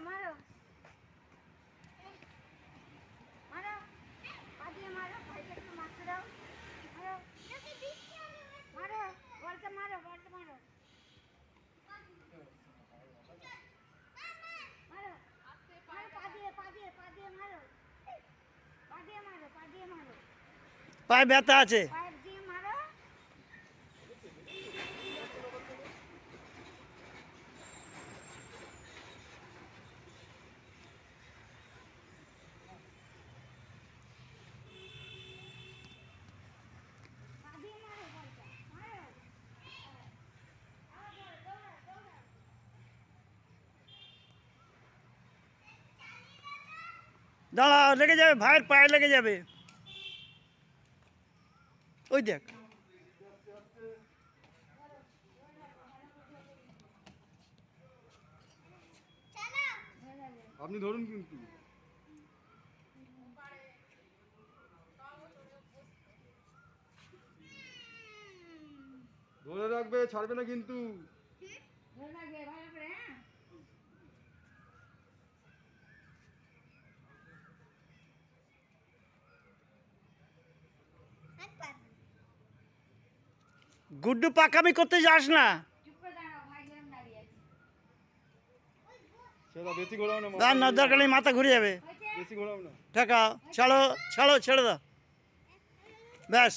মারো মারো পা দিয়ে মারো ভাইকে একটু মারতে দাও মারো মারো বলটা মারো বলটা মারো মারো মারো পা দিয়ে পা দিয়ে পা দিয়ে মারো পা দিয়ে মারো পা দিয়ে মারো পায়ে ব্যথা আছে দাঁড়া লেগে যাবে ভাইয়ের পায়ে লেগে যাবে। ওই দেখ। আপনি ধরুন কিন্তু। ধরে রাখবে ছাড়বে না কিন্তু ধরে রাখবে ভালো করে হ্যাঁ গুড্ডু পাকামি করতে যাস না। দাঁড় দরকার নেই মাথা ঘুরে যাবে। ঠেকাও ছাড়ো ছাড়ো ছেড়ে দাও। ব্যাস।